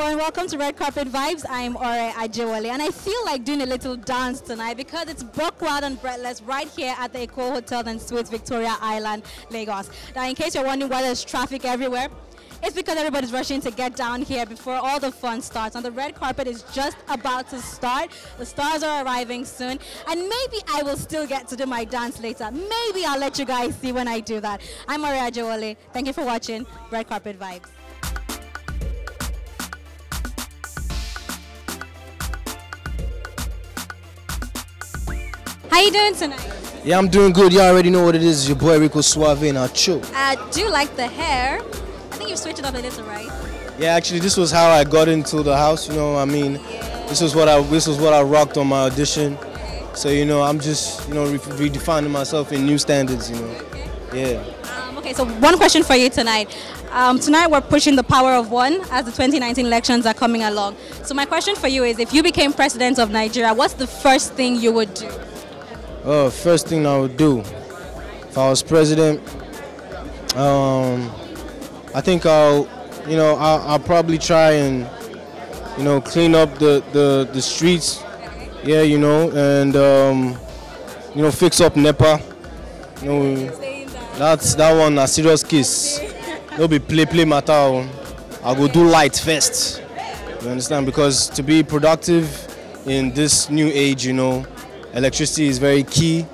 everyone, welcome to Red Carpet Vibes. I'm Ore Ajewale and I feel like doing a little dance tonight because it's Buckwyld and Breathless right here at the Eko Hotel and Suites Victoria Island, Lagos. Now in case you're wondering why there's traffic everywhere, it's because everybody's rushing to get down here before all the fun starts. And the red carpet is just about to start. The stars are arriving soon. And maybe I will still get to do my dance later. Maybe I'll let you guys see when I do that. I'm Maria Joole. Thank you for watching Red Carpet Vibes. How you doing tonight? Yeah, I'm doing good. Y'all already know what it is. Your boy Rico Swavey and Acho. I do like the hair. I think you switched it up a little, right? Yeah, actually, this was how I got into the house. You know, I mean, this was what I this was what I rocked on my audition. So you know, I'm just you know re- redefining myself in new standards. You know, yeah. Um, okay, so one question for you tonight. Um, tonight we're pushing the power of one as the 2019 elections are coming along. So my question for you is, if you became president of Nigeria, what's the first thing you would do? Oh, first thing I would do if I was president, um, I think I'll, you know, I'll, I'll probably try and, you know, clean up the, the, the streets. Yeah, you know, and um, you know, fix up NEPA. You know, that's that one a serious kiss. No be play play matter. oh. I go do light first. You understand? Because to be productive in this new age, you know, electricity is very key,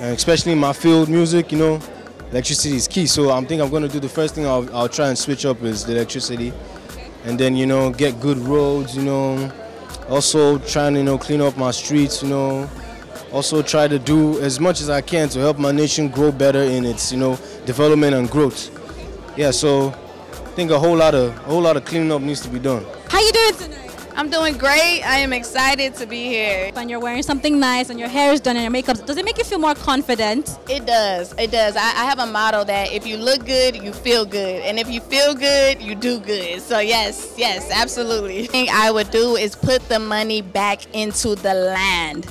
uh, especially in my field, music. You know, electricity is key. So I'm think I'm going to do the first thing I'll, I'll try and switch up is the electricity, and then you know get good roads. You know, also trying to you know clean up my streets. You know, also try to do as much as I can to help my nation grow better in its you know development and growth. Yeah, so I think a whole lot of a whole lot of cleaning up needs to be done. How you doing? I'm doing great. I am excited to be here. When you're wearing something nice and your hair is done and your makeup, does it make you feel more confident? It does. It does. I, I have a motto that if you look good, you feel good. And if you feel good, you do good. So, yes, yes, absolutely. The thing I would do is put the money back into the land.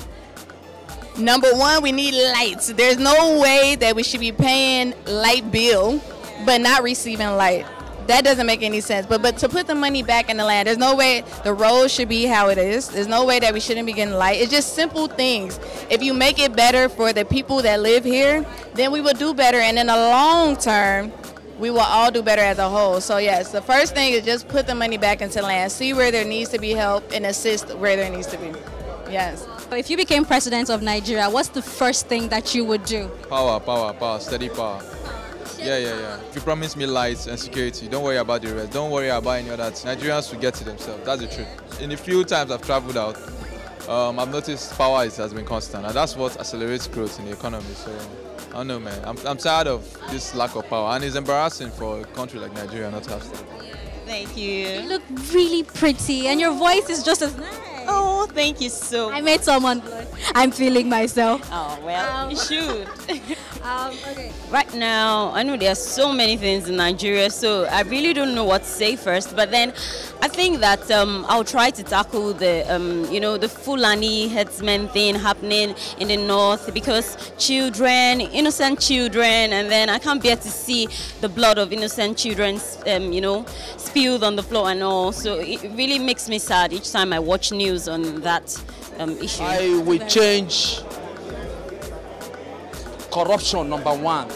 Number one, we need lights. There's no way that we should be paying light bill but not receiving light. That doesn't make any sense. But but to put the money back in the land, there's no way the road should be how it is. There's no way that we shouldn't be getting light. It's just simple things. If you make it better for the people that live here, then we will do better. And in the long term, we will all do better as a whole. So yes, the first thing is just put the money back into land. See where there needs to be help and assist where there needs to be. Yes. If you became president of Nigeria, what's the first thing that you would do? Power, power, power, steady power. Yeah, yeah, yeah. If you promise me lights and security, don't worry about the rest. Don't worry about any other. Things. Nigerians will get to themselves. That's the truth. In the few times I've traveled out, um, I've noticed power is, has been constant, and that's what accelerates growth in the economy. So I don't know, man. I'm, I'm tired of this lack of power, and it's embarrassing for a country like Nigeria not to have stuff. Thank you. You look really pretty and your voice is just as nice. Oh, thank you so much. I made someone blush. I'm feeling myself. Oh, well, Um, you should. Um, okay. right now, I know there are so many things in Nigeria, so I really don't know what to say first. But then I think that um, I'll try to tackle the, um, you know, the Fulani herdsman thing happening in the north because children, innocent children, and then I can't bear to see the blood of innocent children, um, you know, spilled on the floor and all. So it really makes me sad each time I watch news on that um, issue. I will change corruption number one.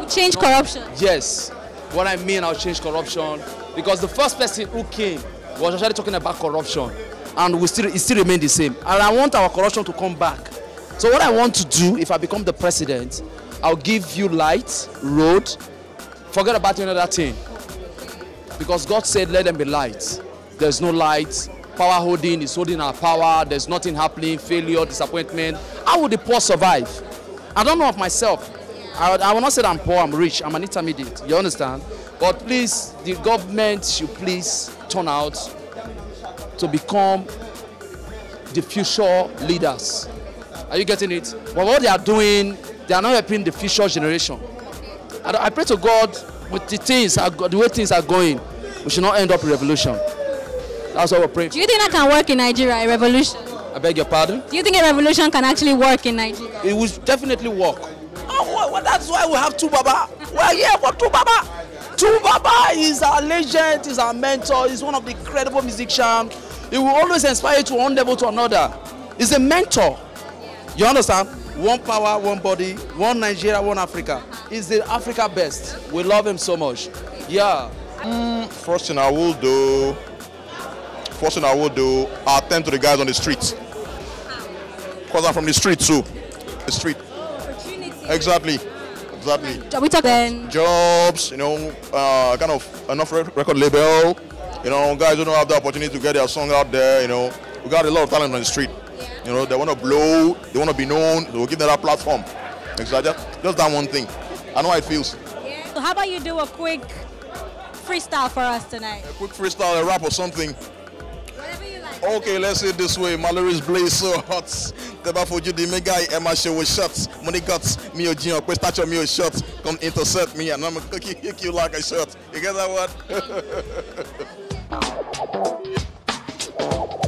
You change corruption. Yes. What I mean, I'll change corruption because the first person who came was actually talking about corruption, and we still it still remain the same. And I want our corruption to come back. So what I want to do, if I become the president, I'll give you light, road. Forget about another thing, because God said, "Let them be light." There's no light. Power holding is holding our power. There's nothing happening. Failure, disappointment. How will the poor survive? I don't know of myself. I, I will not say that I'm poor, I'm rich, I'm an intermediate. You understand? But please, the government should please turn out to become the future leaders. Are you getting it? But what they are doing, they are not helping the future generation. I, I pray to God with the things, the way things are going, we should not end up revolution. That's what we're praying. Do you think that can work in Nigeria, a revolution? I beg your pardon? Do you think a revolution can actually work in Nigeria? It will definitely work. Oh, well, well, that's why we have 2Baba. We are here for 2Baba. Tu Baba is our legend, is our mentor, he's one of the incredible musicians. He will always inspire you to one level to another. He's a mentor. You understand? One power, one body, one Nigeria, one Africa. He's the Africa best. We love him so much. Yeah. Mm, first thing I will do, first thing I will do, I'll attend to the guys on the street. Because I'm from the street too. The street. Exactly. Exactly. Are we talking then? Jobs, you know, uh, kind of enough rec- record label. You know, guys who don't have the opportunity to get their song out there, you know. We got a lot of talent on the street. You know, they want to blow, they want to be known, so we'll give them that platform. Exactly. Just, just that one thing. I know how it feels. So how about you do a quick freestyle for us tonight? A quick freestyle, a rap or something. Okay, let's say it this way. Mallory's blaze so hot. Tẹ́bá fojú di guy ẹ máa ṣe wo shots. Money guts, mi ò jiyàn pé stature mi ò short. Come intercept me and I'm gonna kick you like a shot. You get that one?